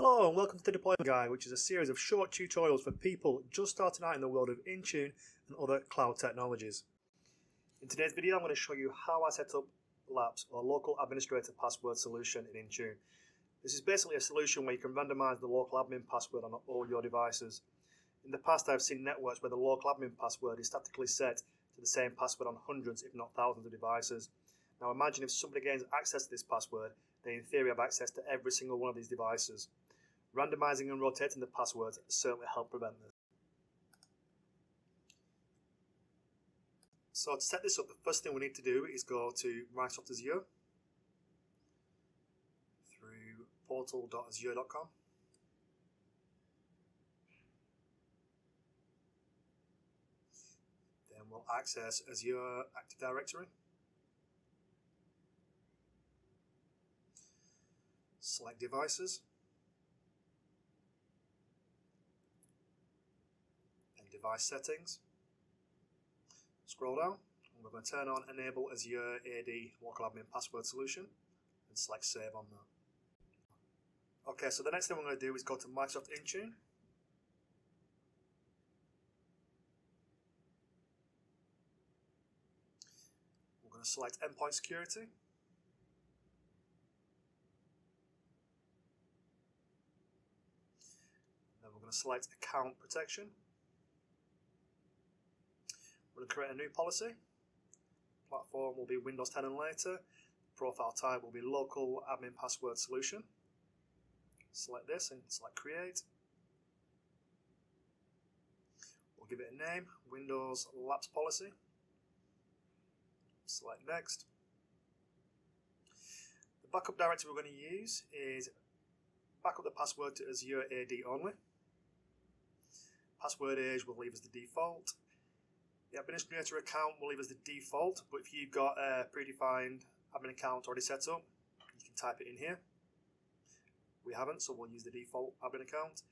Hello and welcome to the Deployment Guy, which is a series of short tutorials for people just starting out in the world of Intune and other cloud technologies. In today's video, I'm going to show you how I set up LAPS, or Local Administrator Password Solution in Intune. This is basically a solution where you can randomize the local admin password on all your devices. In the past, I've seen networks where the local admin password is statically set to the same password on hundreds, if not thousands, of devices. Now imagine if somebody gains access to this password, they in theory have access to every single one of these devices. Randomizing and rotating the passwords certainly help prevent this. So to set this up, the first thing we need to do is go to Microsoft Azure through portal.azure.com. Then we'll access Azure Active Directory. Select devices. And device settings. Scroll down, and we're going to turn on Enable Azure AD Local Admin Password Solution and select Save on that. Okay, so the next thing we're going to do is go to Microsoft Intune. We're going to select Endpoint Security. Then we're going to select Account Protection. We're going to create a new policy. Platform will be Windows 10 and later. Profile type will be local admin password solution. Select this and select create. We'll give it a name, Windows LAPS Policy. Select next. The backup directory we're going to use is backup the password to Azure AD only. Password age will leave as the default. The administrator account will leave as the default, but if you've got a predefined admin account already set up, you can type it in here. We haven't, so we'll use the default admin account.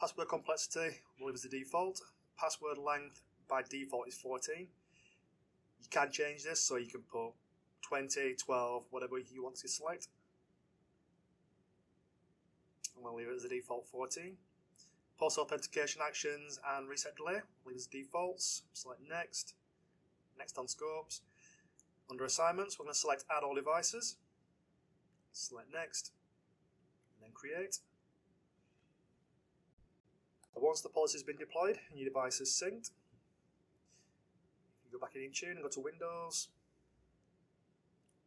Password complexity will leave as the default. Password length by default is 14. You can change this, so you can put 20, 12, whatever you want to select. And we'll leave it as the default 14. Post authentication actions and reset delay, leave as defaults. Select next. Next on scopes. Under assignments, we're going to select add all devices. Select next. And then create. Once the policy has been deployed and your device is synced, you can go back in Intune and go to Windows.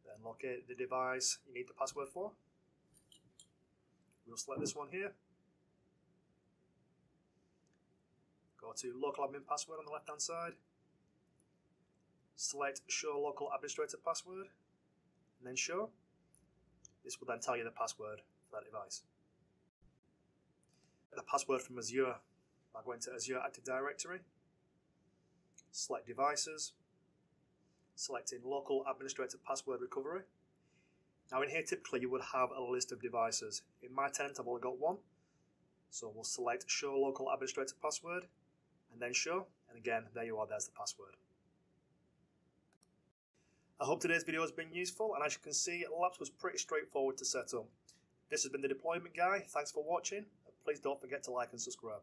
Then locate the device you need the password for. We'll select this one here. Go to local admin password on the left hand side. Select show local administrator password and then show. This will then tell you the password for that device. The password from Azure by going to Azure Active Directory. Select devices. Selecting local administrator password recovery. Now in here typically you would have a list of devices. In my tenant I've only got one. So we'll select show local administrator password and then show. And again, there you are, there's the password. I hope today's video has been useful, and as you can see, LAPS was pretty straightforward to set up. This has been the Deployment Guy. Thanks for watching. Please don't forget to like and subscribe.